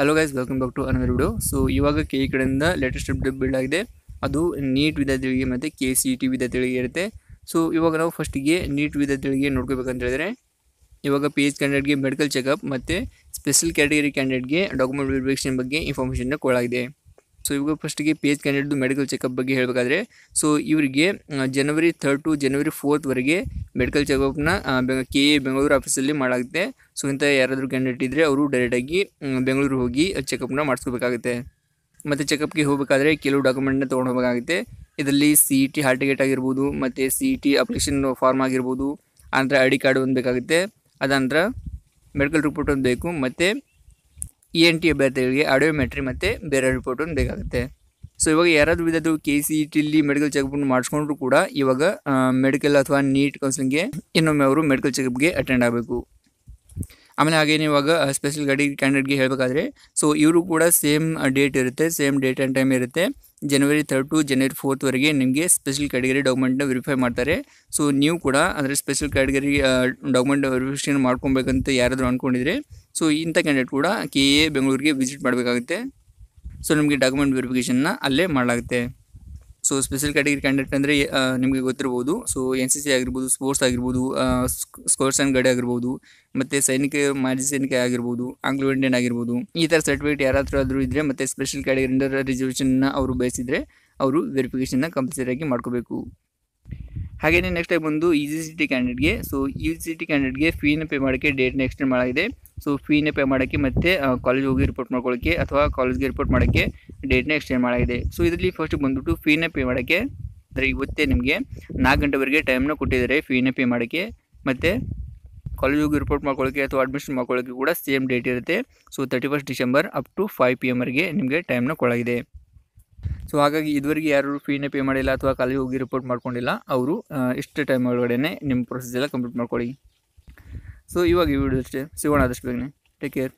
Hello guys welcome back to another video so ಇವಾಗ K E ಕಡೆಯಿಂದ latest update build ಆಗಿದೆ. ಅದು neat ವಿದ್ಯಾರ್ಥಿಗಳಿಗೆ ಮತ್ತು ಕೆ ಸಿ ಇ ಟಿ ವಿದ್ಯಾರ್ಥಿಗಳಿಗೆ ಇರುತ್ತೆ. ಸೊ ಇವಾಗ ನಾವು ಫಸ್ಟಿಗೆ ನೀಟ್ ವಿದ್ಯಾರ್ಥಿಗಳಿಗೆ ನೋಡ್ಕೋಬೇಕಂತ ಹೇಳಿದ್ರೆ, ಇವಾಗ ಪಿ ಎಚ್ ಕ್ಯಾಂಡಿಡೇಟ್ಗೆ ಮೆಡಿಕಲ್ ಚೆಕಪ್ ಮತ್ತು ಸ್ಪೆಷಲ್ ಕ್ಯಾಟಗರಿ ಕ್ಯಾಂಡಿಡೇಟ್ಗೆ ಡಾಕ್ಯುಮೆಂಟ್ ವೆರಿಫಿಕೇಷನ್ ಬಗ್ಗೆ ಇನ್ಫಾರ್ಮೇಷನ್ನ ಕೊಡಲಾಗಿದೆ. ಸೊ ಇವಾಗ ಫಸ್ಟಿಗೆ ಪಿ ಎಚ್ ಕ್ಯಾಂಡಿಡೇಟ್ದು ಮೆಡಿಕಲ್ ಚೆಕಪ್ ಬಗ್ಗೆ ಹೇಳಬೇಕಾದ್ರೆ ಸೊ ಇವರಿಗೆ ಜನವರಿ ಥರ್ಡ್ ಟು ಜನವರಿ ಫೋರ್ತ್ವರೆಗೆ ಮೆಡಿಕಲ್ ಚೆಕಪ್ನ ಕೆ ಎ ಬೆಂಗಳೂರು ಆಫೀಸಲ್ಲಿ ಮಾಡಾಗುತ್ತೆ. ಸೊ ಇಂಥ ಯಾರಾದರೂ ಕ್ಯಾಂಡಿಡೇಟ್ ಇದ್ದರೆ ಅವರು ಡೈರೆಕ್ಟಾಗಿ ಬೆಂಗಳೂರು ಹೋಗಿ ಚೆಕಪ್ನ ಮಾಡಿಸ್ಕೋಬೇಕಾಗುತ್ತೆ. ಮತ್ತು ಚೆಕಪ್ಗೆ ಹೋಗಬೇಕಾದ್ರೆ ಕೆಲವು ಡಾಕ್ಯುಮೆಂಟ್ನ ತೊಗೊಂಡು ಹೋಗಬೇಕಾಗುತ್ತೆ. ಇದರಲ್ಲಿ ಸಿ ಇ ಟಿ ಹಾರ್ಟಿಕೇಟ್ ಆಗಿರ್ಬೋದು, ಮತ್ತು C E T application form ಆಗಿರ್ಬೋದು, ಆನಂತರ ಐ ಡಿ ಕಾರ್ಡ್ ಒಂದು ಬೇಕಾಗುತ್ತೆ. ಅದಾನಂತರ ಮೆಡಿಕಲ್ ರಿಪೋರ್ಟ್ ಒಂದು ಬೇಕು, ಮತ್ತು ಇ ಎನ್ ಟಿ ಅಭ್ಯರ್ಥಿಗಳಿಗೆ ಆಡಿಯೋಮೆಟ್ರಿ ಮತ್ತು ಬೇರೆ ರಿಪೋರ್ಟ್ ಒಂದು ಬೇಕಾಗುತ್ತೆ. ಸೊ ಇವಾಗ ಯಾರಾದರೂ ವಿಧದ್ದು ಕೆ ಸಿ ಟಿಲ್ಲಿ ಟಿಲಿ ಮೆಡಿಕಲ್ ಚೆಕಪ್ನ ಮಾಡಿಸ್ಕೊಂಡ್ರು ಕೂಡ ಇವಾಗ ಮೆಡಿಕಲ್ ಅಥವಾ ನೀಟ್ ಕೌನ್ಸಿಲಿಂಗ್ಗೆ ಇನ್ನೊಮ್ಮೆ ಅವರು ಮೆಡಿಕಲ್ ಚೆಕಪ್ಗೆ ಅಟೆಂಡ್ ಆಗಬೇಕು. ಆಮೇಲೆ ಹಾಗೇನೆ ಇವಾಗ ಸ್ಪೆಷಲ್ ಗಾಡಿ ಕ್ಯಾಂಡಿಡೇಟ್ಗೆ ಹೇಳಬೇಕಾದ್ರೆ ಸೊ ಇವರು ಕೂಡ ಸೇಮ್ ಡೇಟ್ ಇರುತ್ತೆ ಸೇಮ್ ಡೇಟ್ ಆ್ಯಂಡ್ ಟೈಮ್ ಇರುತ್ತೆ. ಜನವರಿ ಥರ್ಡ್ ಟು ಜನವರಿ ಫೋರ್ತ್ವರೆಗೆ ನಿಮಗೆ ಸ್ಪೆಷಲ್ ಕ್ಯಾಟಗರಿ ಡಾಕ್ಯುಮೆಂಟ್ನ ವೆರಿಫೈ ಮಾಡ್ತಾರೆ. ಸೊ ನೀವು ಕೂಡ ಅಂದರೆ ಸ್ಪೆಷಲ್ ಕ್ಯಾಟಗರಿ ಡಾಕ್ಯುಮೆಂಟ್ ವೆರಿಫಿಕೇಷನ್ ಮಾಡ್ಕೊಬೇಕಂತ ಯಾರಾದರೂ ಅಂದ್ಕೊಂಡಿದ್ರೆ ಸೊ ಇಂಥ ಕ್ಯಾಂಡಿಡೇಟ್ ಕೂಡ ಕೆ ಎ ಬೆಂಗಳೂರಿಗೆ ವಿಸಿಟ್ ಮಾಡಬೇಕಾಗುತ್ತೆ. ಸೊ ನಿಮಗೆ ಡಾಕ್ಯುಮೆಂಟ್ ವೆರಿಫಿಕೇಷನ್ನ ಅಲ್ಲೇ ಮಾಡಲಾಗುತ್ತೆ. ಸೊ ಸ್ಪೆಷಲ್ ಕ್ಯಾಟಗರಿ ಕ್ಯಾಂಡಿಡೇಟ್ ಅಂದರೆ ನಿಮಗೆ ಗೊತ್ತಿರ್ಬೋದು. ಸೊ ಎನ್ ಸಿ ಸಿ ಆಗಿರ್ಬೋದು ಸ್ಪೋರ್ಟ್ಸ್ ಆಗಿರ್ಬೋದು ಸ್ಕೋರ್ಸ್ ಆ್ಯಂಡ್ ಗಾಡಿ ಆಗಿರ್ಬೋದು, ಮತ್ತು ಸೈನಿಕ, ಮಾಜಿ ಸೈನಿಕ ಆಗಿರ್ಬೋದು ಆಂಗ್ಲೋ ಇಂಡಿಯನ್ ಆಗಿರ್ಬೋದು, ಈ ಥರ ಸರ್ಟಿಫಿಕೇಟ್ ಯಾರಾದರೂ ಇದ್ದರೆ ಮತ್ತು ಸ್ಪೆಷಲ್ ಕ್ಯಾಟಗರಿ ರಿಸರ್ವೇಷನ್ನ ಅವರು ಬಯಸಿದರೆ, ಅವರು ವೆರಿಫಿಕೇಷನ್ನ ಕಂಪಲ್ಸರಿಯಾಗಿ ಮಾಡ್ಕೋಬೇಕು. ಹಾಗೆಯೇ ನೆಕ್ಸ್ಟ್ ಟೈಮ್ ಬಂದು ಇ ಸಿ ಟಿ ಕ್ಯಾಂಡಿಡೇಟ್ಗೆ ಸೊ ಇ ಸಿ ಟಿ ಕ್ಯಾಂಡಿಡೇಟ್ಗೆ ಫೀನ ಪೇ ಮಾಡೋಕ್ಕೆ ಡೇಟ್ನ ಎಕ್ಸ್ಟೆಂಡ್ ಮಾಡಾಗಿದೆ. ಸೊ ಫೀನ ಪೇ ಮಾಡೋಕ್ಕೆ ಮತ್ತು ಕಾಲೇಜ್ ಹೋಗಿ ರಿಪೋರ್ಟ್ ಮಾಡ್ಕೊಳ್ಳೋಕ್ಕೆ ಅಥವಾ ಕಾಲೇಜ್ಗೆ ರಿಪೋರ್ಟ್ ಮಾಡೋಕ್ಕೆ ಡೇಟ್ನ ಎಕ್ಸ್ಟೆಂಡ್ ಮಾಡಾಗಿದೆ. ಸೊ ಇದರಲ್ಲಿ ಫಸ್ಟ್ ಬಂದುಬಿಟ್ಟು ಫೀನ ಪೇ ಮಾಡೋಕ್ಕೆ, ಅಂದರೆ ಇವತ್ತೇ ನಿಮಗೆ ನಾಲ್ಕು ಗಂಟೆವರೆಗೆ ಟೈಮ್ನ ಕೊಟ್ಟಿದ್ದಾರೆ ಫೀನ ಪೇ ಮಾಡೋಕ್ಕೆ. ಮತ್ತು ಕಾಲೇಜ್ ಹೋಗಿ ರಿಪೋರ್ಟ್ ಮಾಡ್ಕೊಳ್ಳೋಕ್ಕೆ ಅಥವಾ ಅಡ್ಮಿಷನ್ ಮಾಡ್ಕೊಳ್ಳೋಕ್ಕೆ ಕೂಡ ಸೇಮ್ ಡೇಟ್ ಇರುತ್ತೆ. So thirty first December up to five P ಎಮ್ವರೆಗೆ ನಿಮಗೆ ಟೈಮ್ನ ಕೊಡಲಾಗಿದೆ ಸೊ ಹಾಗಾಗಿ ಇದುವರೆಗೆ ಯಾರು ಫೀನೇ ಪೇ ಮಾಡಿಲ್ಲ ಅಥವಾ ಕಾಲೇಜ್ ಹೋಗಿ ರಿಪೋರ್ಟ್ ಮಾಡ್ಕೊಂಡಿಲ್ಲ, ಅವರು ಇಷ್ಟು ಟೈಮ್ ಒಳಗಡೆ ನಿಮ್ಮ ಪ್ರೊಸೆಸ್ ಎಲ್ಲ ಕಂಪ್ಲೀಟ್ ಮಾಡ್ಕೊಳ್ಳಿ. ಸೊ ಇವಾಗ ಈ ವಿಡಿಯೋ ಅಷ್ಟೇ. ಸಿಗೋಣ ಆದಷ್ಟು ಬೇಗನೆ. Take care